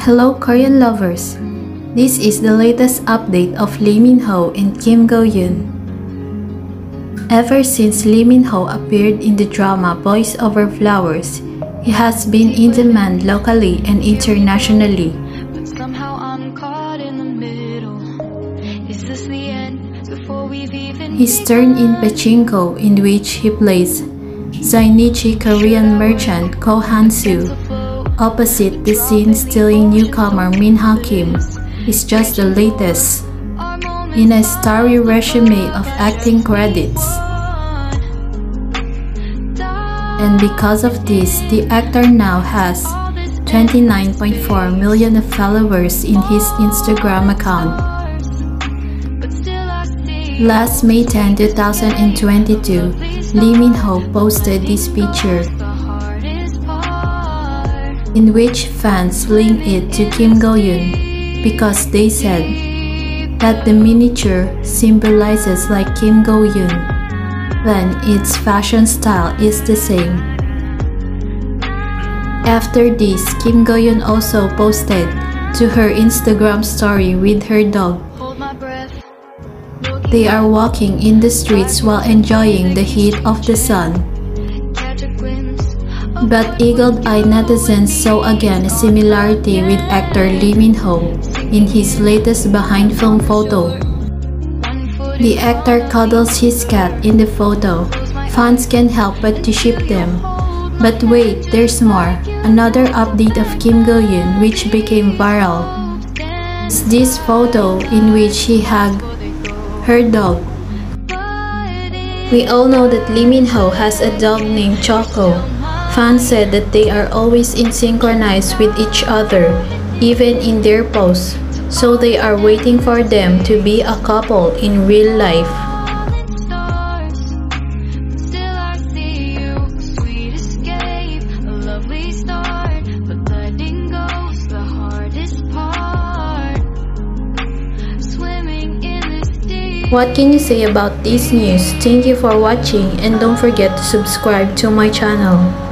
Korean lovers! This is the latest update of Lee Min Ho and Kim Go Eun. Ever since Lee Min Ho appeared in the drama Boys Over Flowers, he has been in demand locally and internationally. But somehow I'm caught in the middle. Is this the end before we've even His turn in Pachinko, in which he plays Zainichi Korean merchant Ko Han-soo, opposite the scene stealing newcomer Min Ha Kim, is just the latest in a starry resume of acting credits. And because of this, the actor now has 29.4 million followers in his Instagram account. Last May 10, 2022, Lee Min Ho posted this picture. In which fans link it to Kim Go Eun because they said that the miniature symbolizes like Kim Go Eun. when its fashion style is the same. After this, Kim Go Eun also posted to her Instagram story with her dog. They are walking in the streets while enjoying the heat of the sun. But eagle-eyed netizens saw again a similarity with actor Lee Min Ho in his latest behind film photo. The actor cuddles his cat in the photo. Fans can't help but to ship them. But wait, there's more. Another update of Kim Go Eun which became viral. It's this photo in which he hugged her dog. We all know that Lee Min Ho has a dog named Choco. Fans said that they are always in synchronized with each other, even in their pose. So they are waiting for them to be a couple in real life. What can you say about this news? Thank you for watching and don't forget to subscribe to my channel.